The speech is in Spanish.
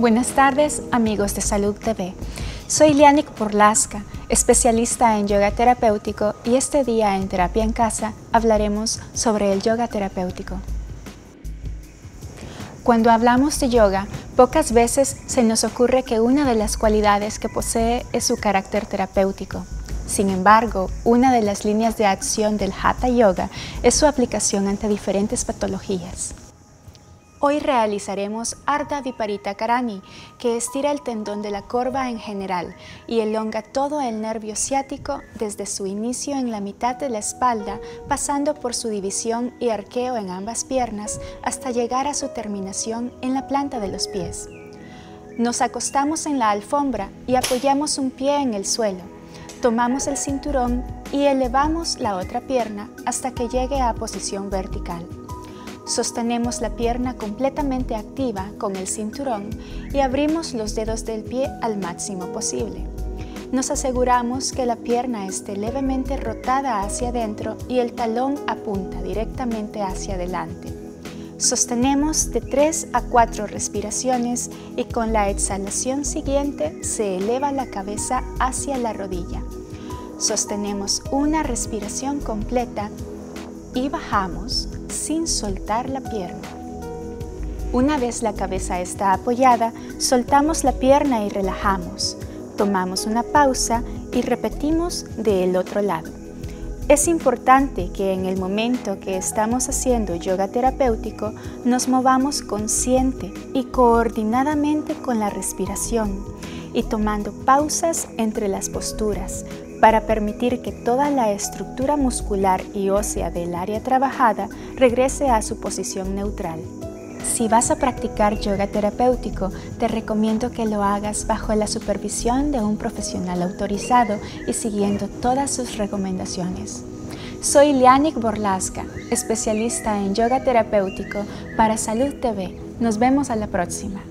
Buenas tardes, amigos de Salud TV. Soy Lianik Porlaska, especialista en yoga terapéutico y este día en Terapia en Casa hablaremos sobre el yoga terapéutico. Cuando hablamos de yoga, pocas veces se nos ocurre que una de las cualidades que posee es su carácter terapéutico. Sin embargo, una de las líneas de acción del Hatha Yoga es su aplicación ante diferentes patologías. Hoy realizaremos Ardha Viparita Karani, que estira el tendón de la corva en general y elonga todo el nervio ciático desde su inicio en la mitad de la espalda, pasando por su división y arqueo en ambas piernas hasta llegar a su terminación en la planta de los pies. Nos acostamos en la alfombra y apoyamos un pie en el suelo. Tomamos el cinturón y elevamos la otra pierna hasta que llegue a posición vertical. Sostenemos la pierna completamente activa con el cinturón y abrimos los dedos del pie al máximo posible. Nos aseguramos que la pierna esté levemente rotada hacia adentro y el talón apunta directamente hacia adelante. Sostenemos de 3 a 4 respiraciones y con la exhalación siguiente se eleva la cabeza hacia la rodilla. Sostenemos una respiración completa y bajamos sin soltar la pierna. Una vez la cabeza está apoyada, soltamos la pierna y relajamos. Tomamos una pausa y repetimos del otro lado. Es importante que en el momento que estamos haciendo yoga terapéutico nos movamos consciente y coordinadamente con la respiración y tomando pausas entre las posturas para permitir que toda la estructura muscular y ósea del área trabajada regrese a su posición neutral. Si vas a practicar yoga terapéutico, te recomiendo que lo hagas bajo la supervisión de un profesional autorizado y siguiendo todas sus recomendaciones. Soy Lianik Borlaska, especialista en yoga terapéutico para Salud TV. Nos vemos a la próxima.